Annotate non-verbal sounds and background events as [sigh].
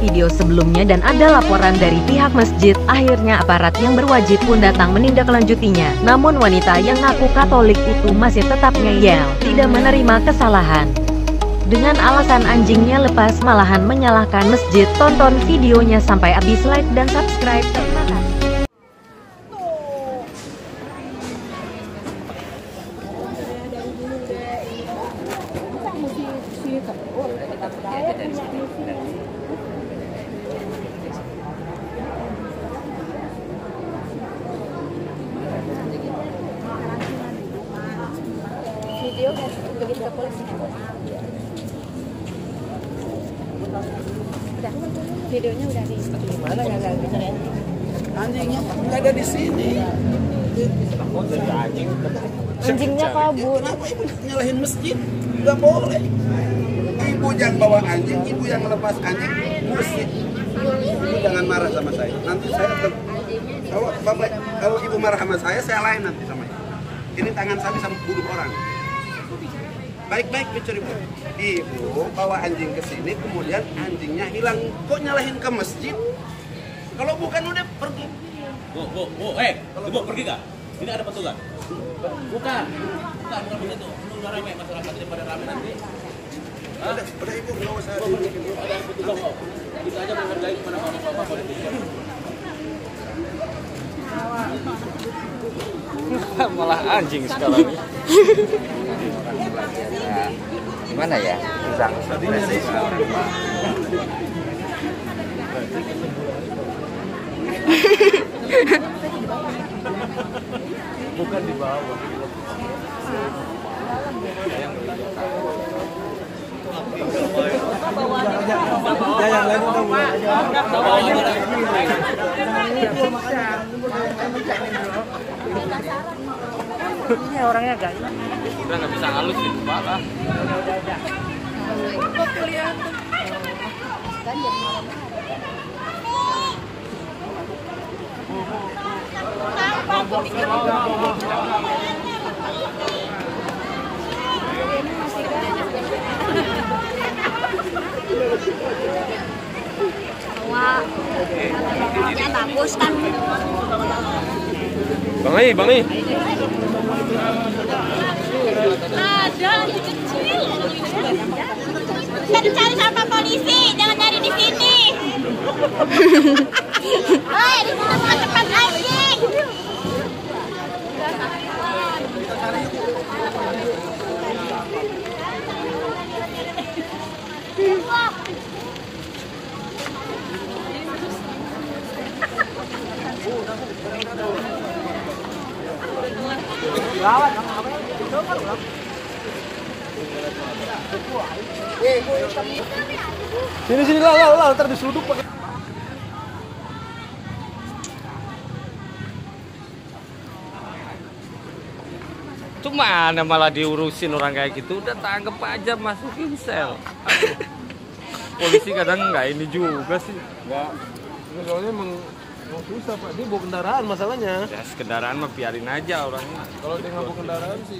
video sebelumnya dan ada laporan dari pihak masjid, akhirnya aparat yang berwajib pun datang menindaklanjutinya. Namun wanita yang ngaku Katolik itu masih tetap ngeyel, tidak menerima kesalahan. Dengan alasan anjingnya lepas malahan menyalahkan masjid, tonton videonya sampai habis like dan subscribe. Terima kasih. Video dan begitu ke polisi udah videonya udah di Mana bisa ya? Anjingnya nggak ada di sini. anjingnya kabur Kenapa ibu nyalahin masjid? Nggak boleh. Ibu jangan bawa anjing, ibu yang melepas anjing musik. Ibu jangan marah sama saya. Nanti saya kalau bapak kalau ibu marah sama saya, saya lain nanti sama ibu. Ini tangan saya bisa bunuh orang. Baik-baik bicara ibu. Ibu bawa anjing ke sini, kemudian anjingnya hilang. Kok nyalahin ke masjid? Kalau bukan udah pergi. Bu, bu, bu, eh, bu, pergi gak? Ini ada petugas. Bukan, bukan, bukan begitu. Ini udah ramai masyarakat daripada ramai nanti. Udah, udah ibu nggak usah. Ada petugas kok. Kita aja menghargai kepada orang tua politik. malah anjing sekarang [laughs] gimana ya bisa bukan di bawah ya yang lain udah mulai ini orangnya gak udah nggak bisa halus gitu pak lah yang bagus kan bang I, bang I. ada kecil Kita cari sama polisi, jangan nyari di sini. [laughs] Hei, di sana mau cepat anjing. [laughs] sini sini lah lah lah ntar diseluduk pakai. Itu mana malah diurusin orang kayak gitu udah tangkep aja masukin sel. [laughs] Polisi kadang nggak ini juga sih. Enggak. Soalnya emang emang susah pak. Dia bawa kendaraan masalahnya. ya kendaraan mah biarin aja orangnya Kalau dia nggak bawa kendaraan sih.